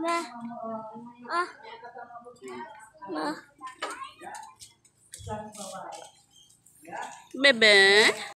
Nah. Ah. Nah. Bebe.